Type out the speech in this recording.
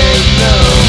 No.